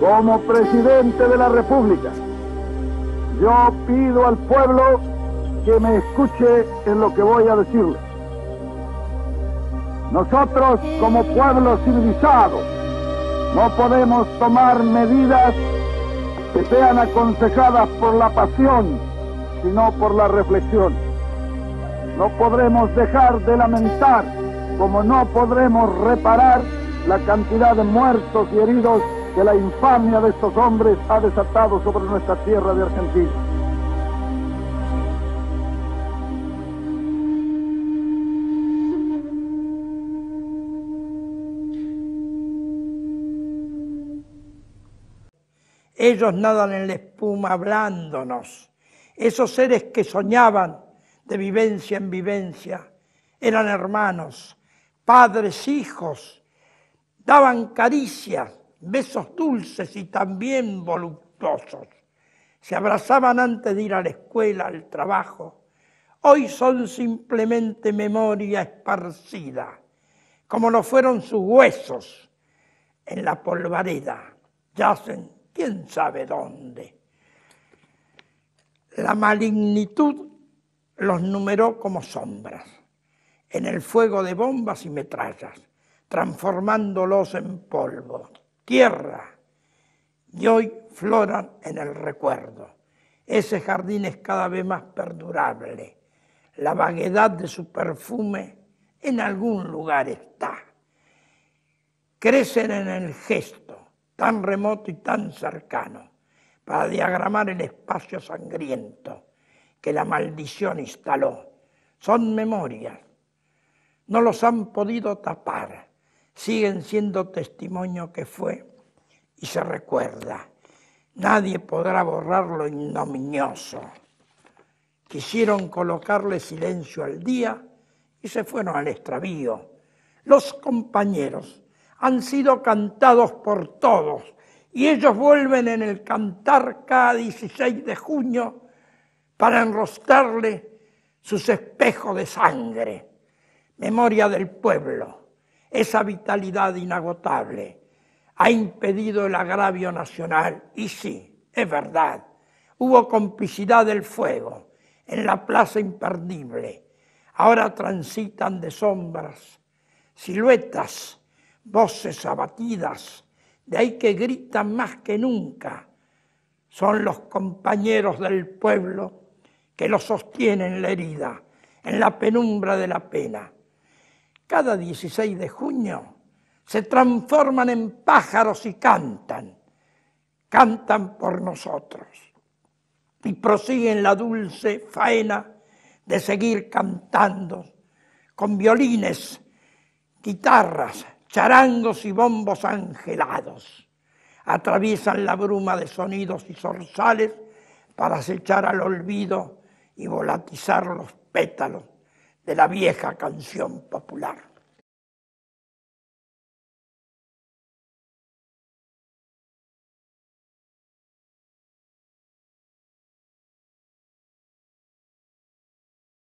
como presidente de la República, yo pido al pueblo que me escuche en lo que voy a decirle. Nosotros como pueblo civilizado no podemos tomar medidas que sean aconsejadas por la pasión, sino por la reflexión. No podremos dejar de lamentar, como no podremos reparar la cantidad de muertos y heridos que la infamia de estos hombres ha desatado sobre nuestra tierra de Argentina. Ellos nadan en la espuma hablándonos. Esos seres que soñaban de vivencia en vivencia eran hermanos, padres, hijos, daban caricias, besos dulces y también voluptuosos. Se abrazaban antes de ir a la escuela, al trabajo. Hoy son simplemente memoria esparcida, como lo fueron sus huesos en la polvareda. Yacen quién sabe dónde. La malignitud los numeró como sombras en el fuego de bombas y metrallas, transformándolos en polvo, tierra, y hoy floran en el recuerdo. Ese jardín es cada vez más perdurable. La vaguedad de su perfume en algún lugar está. Crecen en el gesto, tan remoto y tan cercano, para diagramar el espacio sangriento que la maldición instaló. Son memorias, no los han podido tapar, siguen siendo testimonio que fue y se recuerda. Nadie podrá borrar lo ignominioso. Quisieron colocarle silencio al día y se fueron al extravío. Los compañeros han sido cantados por todos y ellos vuelven en el cantar cada 16 de junio para enrostrarle sus espejos de sangre, memoria del pueblo, esa vitalidad inagotable ha impedido el agravio nacional y sí, es verdad, hubo complicidad del fuego en la plaza imperdible, ahora transitan de sombras, siluetas voces abatidas, de ahí que gritan más que nunca. Son los compañeros del pueblo que lo sostienen la herida, en la penumbra de la pena. Cada 16 de junio se transforman en pájaros y cantan, cantan por nosotros. Y prosiguen la dulce faena de seguir cantando con violines, guitarras, charangos y bombos angelados. Atraviesan la bruma de sonidos y zorzales para acechar al olvido y volatizar los pétalos de la vieja canción popular.